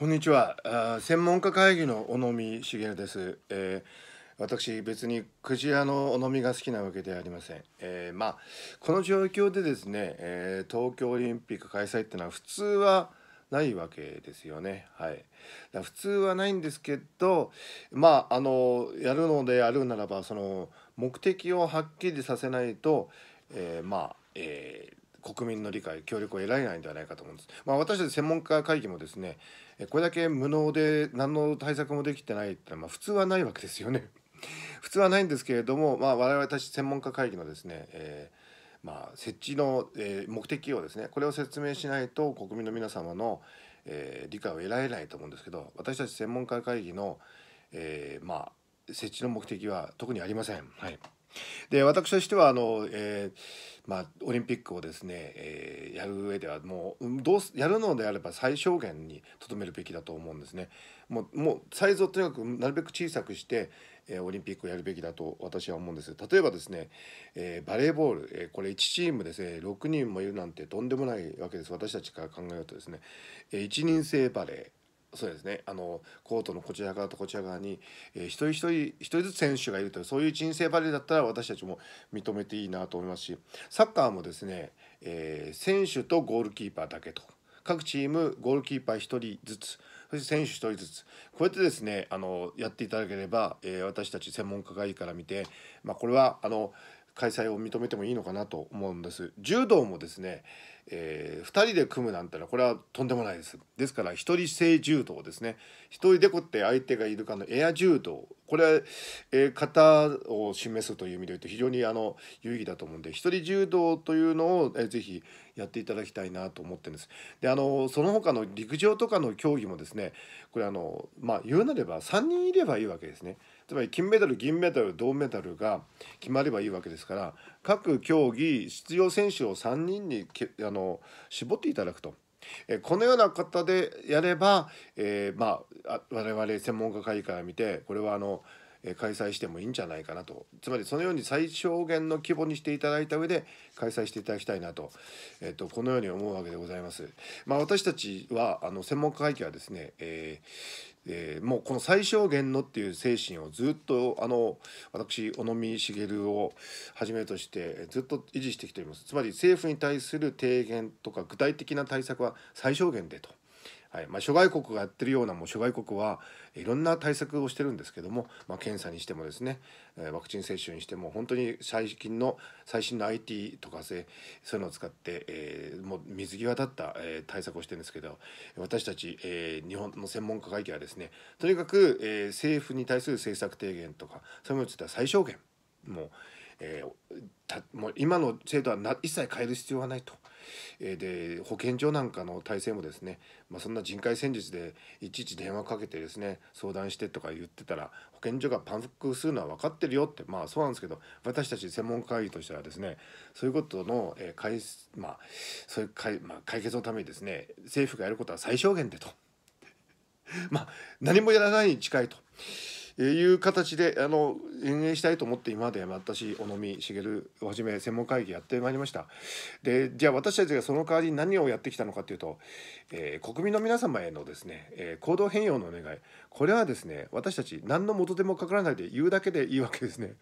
こんにちは専門家会議の小野見茂です、えー、私別にクジラの小野見が好きなわけではありません、えー、まあこの状況でですね、えー、東京オリンピック開催っていうのは普通はないわけですよね。はい、だ普通はないんですけどまああのやるのであるならばその目的をはっきりさせないと、えー、まあ、えー、国民の理解協力を得られないんではないかと思うんです。まあ、私たち専門家会議もですねこれだけ無能で何の対策もできてないってまあ普通はないわけですよね。普通はないんですけれども、まあ、我々たち専門家会議のですね、えーまあ、設置の、えー、目的をですねこれを説明しないと国民の皆様の、えー、理解を得られないと思うんですけど私たち専門家会議の、え、まあ、設置の目的は特にありません。はいで私としてはあの、えーまあ、オリンピックをですね、えー、やる上ではもうどうやるのであれば最小限にとどめるべきだと思うんですね。もうもうサイズをとにかくなるべく小さくして、えー、オリンピックをやるべきだと私は思うんです。例えばですね、え、バレーボール、え、これ1チームですね6人もいるなんてとんでもないわけです。私たちから考えるとですね、え、1人制バレー。そうですね。あのコートのこちら側とこちら側に、えー、一人一人一人ずつ選手がいるというそういう人生バレーだったら私たちも認めていいなと思いますしサッカーもですね、えー、選手とゴールキーパーだけと。各チームゴールキーパー1人ずつ。そして選手1人ずつ。こうやってですねあのやっていただければ、えー、私たち専門家会議から見て、まあ、これはあの開催を認めてもいいのかなと思うんです。柔道もですね、えー、2人で組むなんてのはこれはとんでもないです。ですから1人制柔道ですね。1人でこって相手がいるかのエア柔道。これは、えー、型を示すという意味で言うと非常にあの有意義だと思うんで1人柔道というのを、えー、ぜひやっていただきたいなと思ってるんです。であのその他の陸上とかの競技もですねこれあのまあ言うなれば3人いればいいわけですね。つまり金メダル銀メダル銅メダルが決まればいいわけですから各競技出場選手を3人にけあの絞っていただくと。このような方でやれば、えー、まあ我々専門家会議から見てこれはあの開催してもいいんじゃないかなと。つまりそのように最小限の規模にしていただいた上で開催していただきたいなと,、えーと、このように思うわけでございます。まあ、私たちはあの専門家会議はですね、えーえー、もうこの最小限のっていう精神をずっとあの私小野見茂をはじめとしてずっと維持してきております。つまり政府に対する提言とか具体的な対策は最小限でと。はいまあ、諸外国がやってるようなもう諸外国はいろんな対策をしてるんですけども、まあ、検査にしてもですねワクチン接種にしても本当に最近の最新の IT とかそういうのを使って、えー、もう水際立った、えー、対策をしてるんですけど私たち、えー、日本の専門家会議はですねとにかく、えー、政府に対する政策提言とかそういうのについては最小限もうえー、たもう今の制度はな一切変える必要はないと。で保健所なんかの体制もですね、まあ、そんな人海戦術でいちいち電話かけてですね相談してとか言ってたら保健所がパンクするのは分かってるよってまあそうなんですけど私たち専門家会議としてはですねそういうことの、え解まあ、そういう解,、まあ、解決のためにですね政府がやることは最小限でと まあ何もやらないに近いと。いう形であの運営したいと思って今まで私小野見茂をはじめ専門会議やってまいりましたでじゃあ私たちがその代わりに何をやってきたのかというと、えー、国民の皆様へのですね、えー、行動変容のお願いこれはですね私たち何の元でもかからないで言うだけでいいわけですね。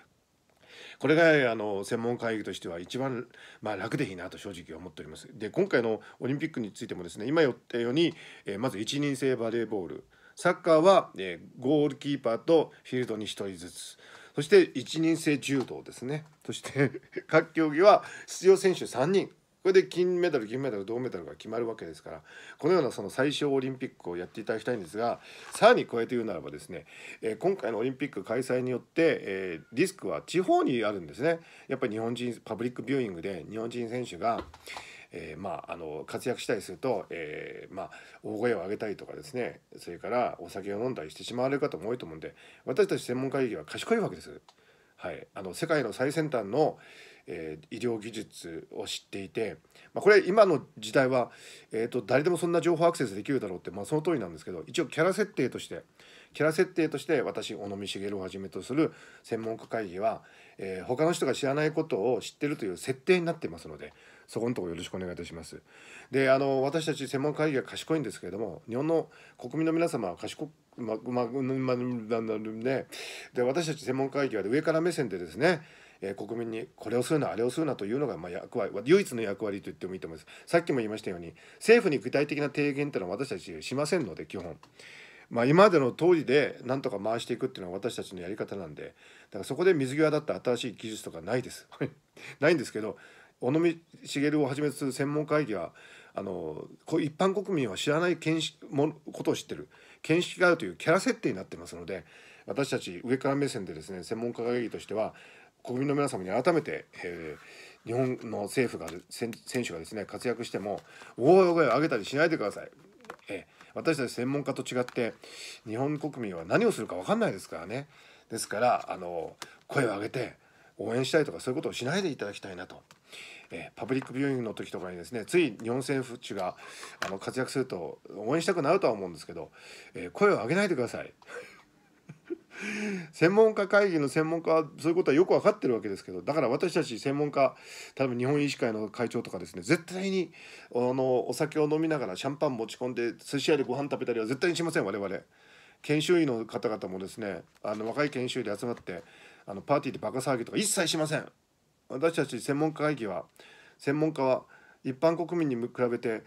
これがあの専門会議としては一番、まあ、楽でいいなと正直思っております。で今回のオリンピックについてもですね今言ったように、えー、まず一人制バレーボールサッカーは、え、ゴールキーパーとフィールドに1人ずつ。そして一人制柔道ですね。そして 各競技は出場選手3人。これで金メダル銀メダル銅メダルが決まるわけですから。このようなその最小オリンピックをやっていただきたいんですがさらに加えて言うならばですね、え、今回のオリンピック開催によって、え、リスクは地方にあるんですね。やっぱり日本人パブリックビューイングで日本人選手がえー、まああの活躍したりすると、えー、まあ大声を上げたりとかですねそれからお酒を飲んだりしてしまわれる方も多いと思うんで私たち専門会議は賢いわけです。はい、あの世界の最先端の、えー、医療技術を知っていて、まあ、これ今の時代は、えーと、誰でもそんな情報アクセスできるだろうって、まあ、その通りなんですけど一応キャラ設定としてキャラ設定として私小野見茂をはじめとする専門家会議は、えー、他の人が知らないことを知ってるという設定になってますのでそこのところよろしくお願いいたします。であの私たち専門会議が賢いんですけれども日本の国民の皆様は賢くまままでで私たち専門会議は上から目線でですねえー、国民にこれをするなあれをするなというのがまあ役割唯一の役割と言ってもいいと思います。さっきも言いましたように政府に具体的な提言というのは私たちしませんので基本。まあ、今までの通りでなんとか回していくっていうのは私たちのやり方なんでだからそこで水際だった新しい技術とかないです。ないんですけど尾道茂をはじめとする専門会議はあの一般国民は知らない見識もことを知ってる見識があるというキャラ設定になってますので私たち上から目線でですね専門家会議としては国民の皆様に改めて、えー、日本の政府が選手がですね活躍しても大声を上げたりしないでください。えー私たち専門家と違って日本国民は何をするか分かんないですからねですからあの声を上げて応援したいとかそういうことをしないでいただきたいなと。えー、パブリックビューイングの時とかにですねつい日本政府があの活躍すると応援したくなるとは思うんですけど、えー、声を上げないでください。専門家会議の専門家はそういうことはよく分かってるわけですけどだから私たち専門家例えば日本医師会の会長とかですね絶対にあのお酒を飲みながらシャンパン持ち込んで寿司屋でご飯食べたりは絶対にしません我々研修医の方々もですねあの若い研修医で集まってあのパーティーでバカ騒ぎとか一切しません私たち専門家会議は専門家は一般国民に比べて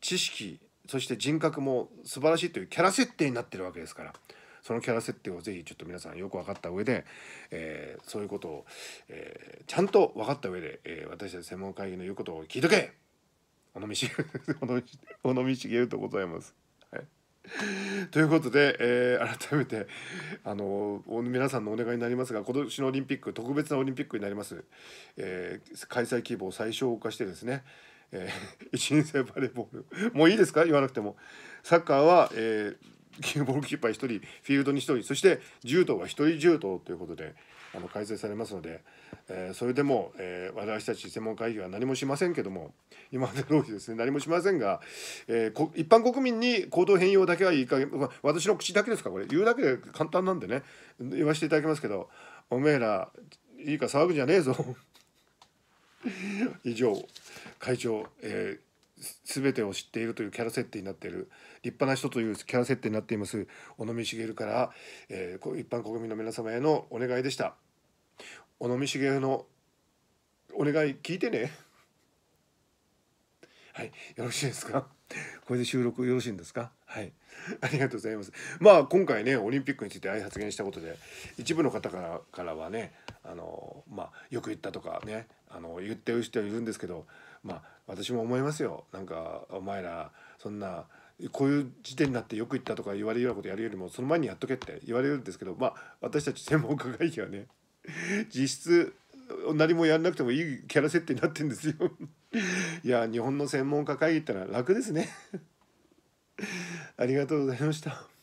知識そして人格も素晴らしいというキャラ設定になってるわけですから。そのキャラ設定をぜひちょっと皆さんよく分かった上で、えー、そういうことを、えー、ちゃんと分かった上で、えー、私たち専門会議の言うことを聞いとけ尾道尾道茂とございます。ということで、えー、改めてあの皆さんのお願いになりますが今年のオリンピック特別なオリンピックになります、えー、開催規模を最小化してですね、えー、一人制バレーボール。もういいですか？言わなくても。サッカーは、えー、ボールキーパー1人フィールドに1人そして柔道は1人柔道ということであの開催されますので、えー、それでも、えー、私たち専門会議は何もしませんけども今まで通りですね何もしませんが、えー、一般国民に行動変容だけはいい加減、まあ、私の口だけですかこれ。言うだけで簡単なんでね言わせていただきますけどおめえらいいか騒ぐんじゃねえぞ。以上会長、えー全てを知っているというキャラ設定になっている立派な人というキャラ設定になっています尾道茂から、えー、一般国民の皆様へのお願いでした。尾道茂のお願い聞いてね。はいよろしいですか？これで収録よろしいんですか？はいありがとうございます。まあ今回ねオリンピックについてあい発言したことで一部の方からからはねあのまあよく言ったとかねあの言ってる人はいるんですけどまあ私も思いますよ。なんかお前らそんなこういう時点になってよく言ったとか言われるようなことやるよりもその前にやっとけって言われるんですけどまあ私たち専門家会議はね。実質何もやんなくてもいいキャラ設定になってんですよ。いや日本の専門家会議ってのは楽ですね。ありがとうございました。